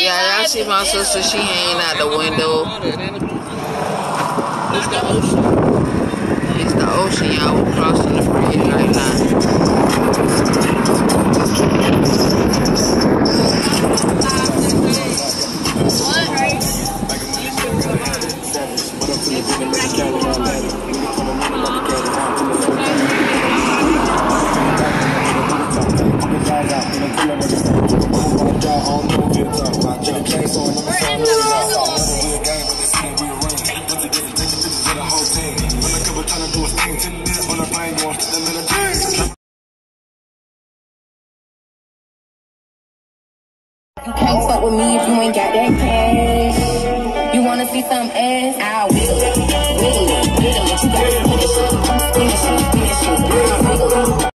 Yeah, y'all see my sister, she hanging out the window. It's the ocean. It's the ocean, y'all. We're crossing the bridge right now. You can't fuck with me if you ain't got that cash. You wanna see some ass? I will. It.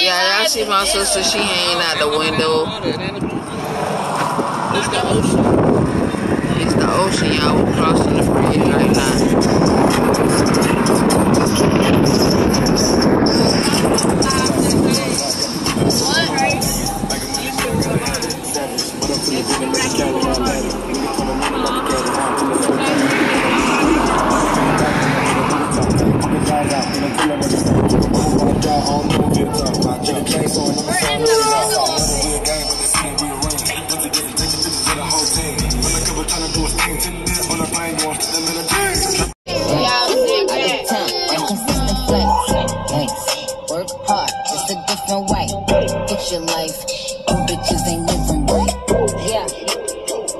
Yeah, y'all see my sister. She hanging out the window. It's the ocean. It's the ocean, y'all. We're crossing the Work hard, it's a different way. Get your life. Them bitches ain't living right. Yeah.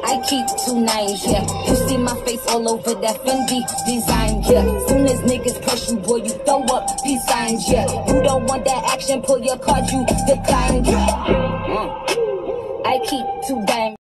I keep two nines, yeah. You see my face all over that Fendi design, yeah. Soon as niggas press you, boy, you throw up peace signs, yeah. You don't want that action, pull your card, you decline, yeah. I keep two dimes.